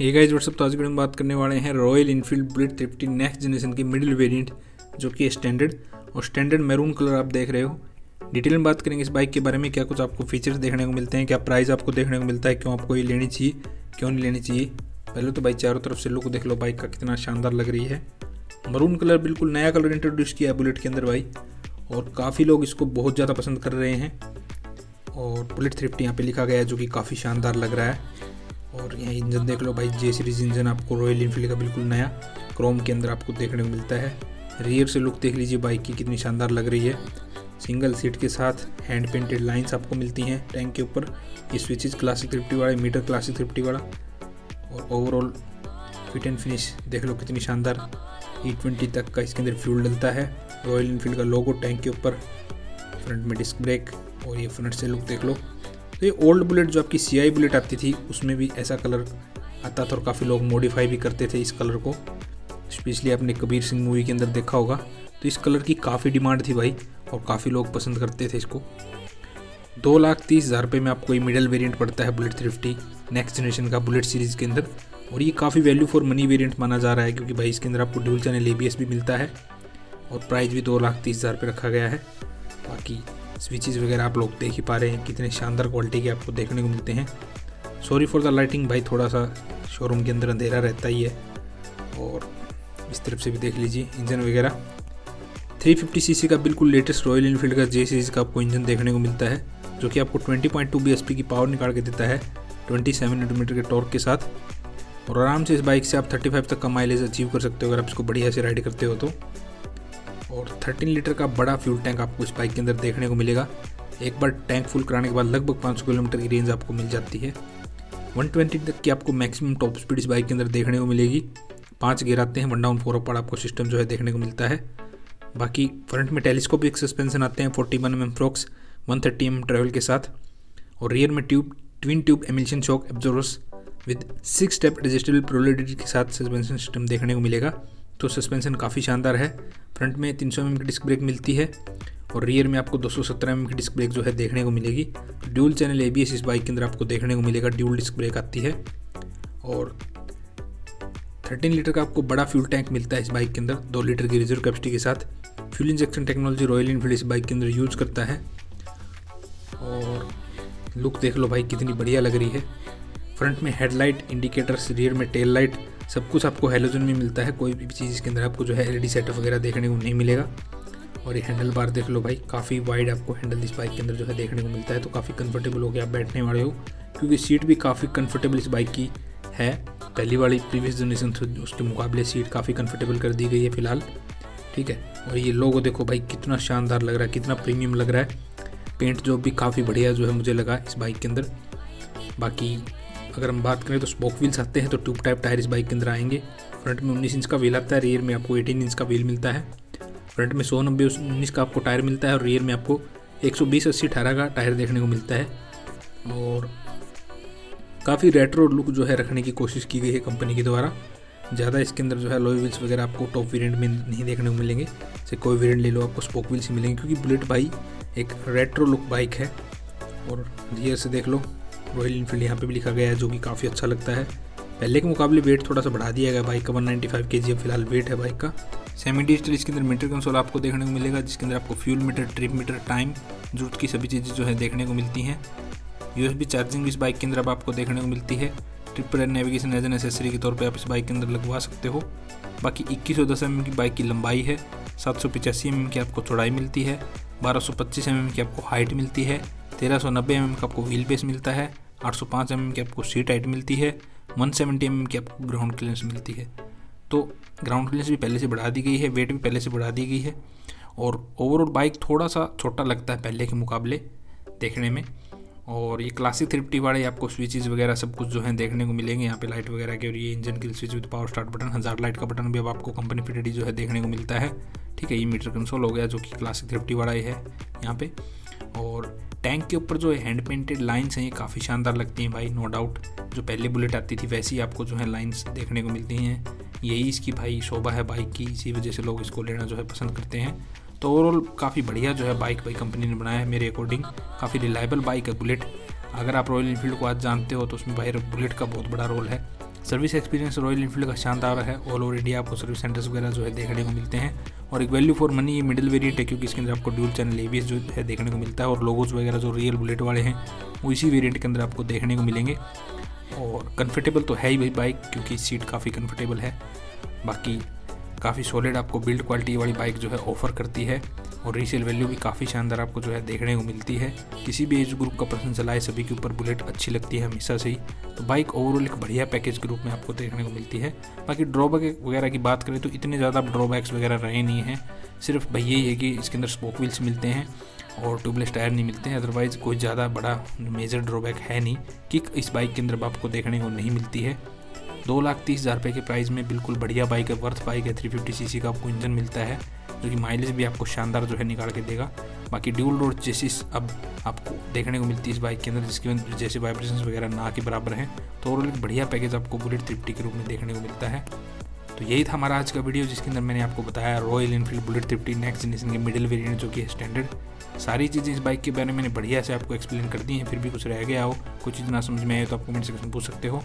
ये guys what's up तो आज हम बात करने वाले हैं Royal Enfield Bullet three fifty next generation की मिडिल वेरिएंट जो कि स्टैंडर्ड और स्टैंडर्ड मैरून कलर आप देख रहे हो। डिटेल में बात करेंगे इस बाइक के बारे में, क्या कुछ आपको फीचर्स देखने को मिलते हैं, क्या प्राइस आपको देखने को मिलता है, क्यों आपको ये लेनी चाहिए, क्यों नहीं लेनी चाहिए। पहले तो भाई चारों तरफ़ से लुक देख लो बाइक का कितना शानदार लग रही है। मरून कलर बिल्कुल नया कलर इंट्रोड्यूस किया है बुलेट के अंदर भाई, और काफ़ी लोग इसको बहुत ज़्यादा पसंद कर रहे हैं। और बुलेट थ्रिफ्ट यहाँ पे लिखा गया है, जो कि काफ़ी शानदार लग रहा है। और यहाँ इंजन देख लो भाई जे सीरीज़ इंजन आपको रॉयल इनफील्ड का बिल्कुल नया क्रोम के अंदर आपको देखने को मिलता है। रियर से लुक देख लीजिए बाइक की कितनी शानदार लग रही है। सिंगल सीट के साथ हैंड पेंटेड लाइंस आपको मिलती हैं टैंक के ऊपर। ये स्विचेज क्लासिक थ्रिफ्टी वाला मीटर क्लासिक थ्रिफ्टी वाला। और ओवरऑल फिट एंड फिनिश देख लो कितनी शानदार। ई ट्वेंटी तक का इसके अंदर फ्यूल डलता है। रॉयल इनफील्ड का लोगो टैंक के ऊपर। फ्रंट में डिस्क ब्रेक और ये फ्रंट से लुक देख लो। तो ये ओल्ड बुलेट जो आपकी सीआई बुलेट आती थी, उसमें भी ऐसा कलर आता था और काफ़ी लोग मॉडिफाई भी करते थे इस कलर को। स्पेशली आपने कबीर सिंह मूवी के अंदर देखा होगा। तो इस कलर की काफ़ी डिमांड थी भाई और काफ़ी लोग पसंद करते थे इसको। दो लाख तीस हज़ार रुपये में आपको ये मिडल वेरिएंट पड़ता है Bullet three fifty next generation का बुलेट सीरीज़ के अंदर। और ये काफ़ी वैल्यू फॉर मनी वेरिएंट माना जा रहा है क्योंकि भाई इसके अंदर आपको ड्यूल चैनल ए भी मिलता है। और प्राइस भी दो लाख तीस हज़ार रुपये रखा गया है। बाकी स्विचेस वगैरह आप लोग देख ही पा रहे हैं, कितने शानदार क्वालिटी के आपको देखने को मिलते हैं। सॉरी फॉर द लाइटिंग भाई थोड़ा सा शोरूम के अंदर अंधेरा रहता ही है। और इस तरफ़ से भी देख लीजिए इंजन वगैरह। 350 सीसी का बिल्कुल लेटेस्ट रॉयल इनफील्ड का जे सीरीज़ का आपको इंजन देखने को मिलता है, जो कि आपको 20.2 बीएचपी की पावर निकाल के देता है 27 न्यूटन के टॉर्क के साथ। और आराम से इस बाइक से आप 35 तक का माइलेज अचीव कर सकते हो, अगर आप इसको बढ़िया से राइड करते हो तो। और 13 लीटर का बड़ा फ्यूल टैंक आपको इस बाइक के अंदर देखने को मिलेगा। एक बार टैंक फुल कराने के बाद लगभग 500 किलोमीटर की रेंज आपको मिल जाती है। 120 तक की आपको मैक्सिमम टॉप स्पीड इस बाइक के अंदर देखने को मिलेगी। पाँच गेयर आते हैं वन डाउन फोर अपर आपको सिस्टम जो है देखने को मिलता है। बाकी फ्रंट में टेलीस्कोपिक सस्पेंशन आते हैं forty one M M forks one thirty M travel के साथ। और रियर में tube twin tube emission shock absorbers with six step adjustable प्रोलिडिटी के साथ सस्पेंशन सिस्टम देखने को मिलेगा। तो सस्पेंशन काफ़ी शानदार है। फ्रंट में 300 सौ की डिस्क ब्रेक मिलती है और रियर में आपको 217 सौ की डिस्क ब्रेक जो है देखने को मिलेगी। ड्यूल चैनल एबीएस इस बाइक के अंदर आपको देखने को मिलेगा। ड्यूल डिस्क ब्रेक आती है और 13 लीटर का आपको बड़ा फ्यूल टैंक मिलता है इस बाइक के अंदर, दो लीटर की रिज़र्व कैपेसिटी के साथ। Fuel injection technology Royal Enfield इस बाइक के अंदर यूज़ करता है और लुक देख लो भाई, कितनी बढ़िया लग रही है। फ्रंट में हेडलाइट इंडिकेटर्स रियर में टेल लाइट, सब कुछ आपको हेलोजन में मिलता है। कोई भी चीज़ इसके अंदर आपको जो है एल ई सेटअप वगैरह देखने को नहीं मिलेगा। और ये हैंडल बार देख लो भाई, काफ़ी वाइड आपको हैंडल इस बाइक के अंदर जो है देखने को मिलता है। तो काफ़ी कंफर्टेबल हो गया आप बैठने वाले हो, क्योंकि सीट भी काफ़ी कंफर्टेबल इस बाइक की है। पहली वाली प्रीवियस जनरेशन थी उसके मुकाबले सीट काफ़ी कंफर्टेबल कर दी गई है फ़िलहाल। ठीक है? और ये लोगो देखो भाई, कितना शानदार लग रहा है, कितना प्रीमियम लग रहा है। पेंट जो भी काफ़ी बढ़िया जो है मुझे लगा इस बाइक के अंदर। बाकी अगर हम बात करें तो स्पोक व्हील्स आते हैं तो ट्यूब टाइप टायर इस बाइक के अंदर आएँगे। फ्रंट में उन्नीस इंच का व्हील आता है रियर में आपको एटीन इंच का व्हील मिलता है। फ्रंट में सौ नब्बे उन्नीस का आपको टायर मिलता है और रियर में आपको एक सौ बीस अस्सी अठारह का टायर देखने को मिलता है। और काफ़ी रेट्रो लुक जो है रखने की कोशिश की गई है कंपनी के द्वारा। ज़्यादा इसके अंदर जो है लोई व्हील्स वगैरह आपको टॉप वेरिएंट में नहीं देखने को मिलेंगे। जैसे कोई वेरिएंट ले लो, आपको स्पोक व्हील्स ही मिलेंगे, क्योंकि बुलेट भाई एक रेट्रो लुक बाइक है। और रियर से देख लो रॉयल इनफील्ड यहाँ पे भी लिखा गया है, जो कि काफ़ी अच्छा लगता है। पहले के मुकाबले वेट थोड़ा सा बढ़ा दिया गया बाइक का वन नाइन्टी फाइव के जी फ़िलहाल वेट है बाइक का। सेमी डिजिटल इसके अंदर मीटर कंसोल आपको देखने को मिलेगा, जिसके अंदर आपको fuel meter trip meter time ज़रूरत की सभी चीज़ें जो है देखने को मिलती हैं। यूएसबी चार्जिंग भी इस बाइक के अंदर अब आपको देखने को मिलती है। ट्रिपल एन नेविगेशन एज एन एसेसरी के तौर पर आप इस बाइक के अंदर लगवा सकते हो। बाकी इक्कीस सौ दस एम की बाइक की लंबाई है, सात सौ एम की आपको चौड़ाई मिलती है, बारह सौ पच्चीस एम की आपको हाइट मिलती है। तेरह सौ नब्बे एम का आपको व्हील बेस मिलता है 805 एम एम की आपको सीट हाइट मिलती है 170 एम एम की आपको ग्राउंड क्लियरेंस मिलती है। तो ग्राउंड क्लियरेंस भी पहले से बढ़ा दी गई है वेट भी पहले से बढ़ा दी गई है और ओवरऑल बाइक थोड़ा सा छोटा लगता है पहले के मुकाबले देखने में। और ये क्लासिक थ्रिप्टी वाले आपको स्विचेज वगैरह सब कुछ जो है देखने को मिलेंगे, यहाँ पे लाइट वगैरह के और ये इंजन की switch with power start button hazard light का बटन भी अब आपको कंपनी फिटेड जो है देखने को मिलता है। ठीक है, ये मीटर कंसोल हो गया जो कि क्लासिक थ्रिप्टी वाला ही है यहाँ पे। और टैंक के ऊपर जो हैंड पेंटेड लाइन्स हैं, ये काफ़ी शानदार लगती हैं भाई नो डाउट जो पहले बुलेट आती थी, वैसी आपको जो है लाइन्स देखने को मिलती हैं। यही इसकी भाई शोभा है बाइक की, इसी वजह से लोग इसको लेना जो है पसंद करते हैं। तो ओवरऑल काफ़ी बढ़िया जो है बाइक भाई कंपनी ने बनाया है मेरे अकॉर्डिंग काफ़ी रिलायबल बाइक है बुलेट अगर आप रॉयल इनफील्ड को आज जानते हो तो उसमें भाई बुलेट का बहुत बड़ा रोल है। सर्विस एक्सपीरियंस रॉयल इनफील्ड का शानदार है। ऑल ओवर इंडिया आपको सर्विस सेंटर्स वगैरह जो है देखने को मिलते हैं। और एक वैल्यू फॉर मनी ये मिडिल वेरिएंट है क्योंकि इसके अंदर आपको ड्यूल चैनल एवीएस जो है देखने को मिलता है और लोगोज वगैरह जो रियल बुलेट वाले हैं, वो इसी वेरियंट के अंदर आपको देखने को मिलेंगे। और कंफर्टेबल तो है ही भाई बाइक क्योंकि सीट काफ़ी कंफर्टेबल है। बाकी काफ़ी सॉलिड आपको बिल्ड क्वालिटी वाली बाइक जो है ऑफ़र करती है। और रीसेल वैल्यू भी काफ़ी शानदार आपको जो है देखने को मिलती है। किसी भी एज ग्रुप का पर्सन चलाए सभी के ऊपर बुलेट अच्छी लगती है हमेशा से ही। तो बाइक ओवरऑल एक बढ़िया पैकेज के रूप में आपको देखने को मिलती है। बाकी ड्रॉबैक वगैरह की बात करें तो इतने ज़्यादा ड्रॉबैक्स वगैरह रहे नहीं हैं। सिर्फ़ भाई यही है कि इसके अंदर स्पोक व्हील्स मिलते हैं और ट्यूबलेस टायर नहीं मिलते हैं। अदरवाइज़ कोई ज़्यादा बड़ा मेजर ड्रॉबैक है नहीं किक इस बाइक के अंदर आपको देखने को नहीं मिलती है। दो लाख तीस हज़ार रुपये के प्राइस में बिल्कुल बढ़िया बाइक है वर्थ बाइक है थ्री फिफ्टी सी का आपको इंजन मिलता है, जो कि माइलेज भी आपको शानदार जो है निकाल के देगा। बाकी ड्यूल रोड चेसिस अब आपको देखने को मिलती है इस बाइक के अंदर, जिसकी जैसे वाइब्रेशन वगैरह ना के बराबर हैं तो ओवरऑल एक बढ़िया पैकेज आपको बुलेट थ्रिफ्टी के रूप में देखने को मिलता है। तो यही था हमारा आज का वीडियो जिसके अंदर मैंने आपको बताया Royal Enfield Bullet three fifty next generation के मिडिल वेरिएंट जो कि है स्टैंडर्ड सारी चीज़ें इस बाइक के बारे में मैंने बढ़िया से आपको एक्सप्लेन कर दी हैं, फिर भी कुछ रह गया हो, कुछ चीज़ ना समझ में आए तो आप कमेंट सेक्शन पूछ सकते हो।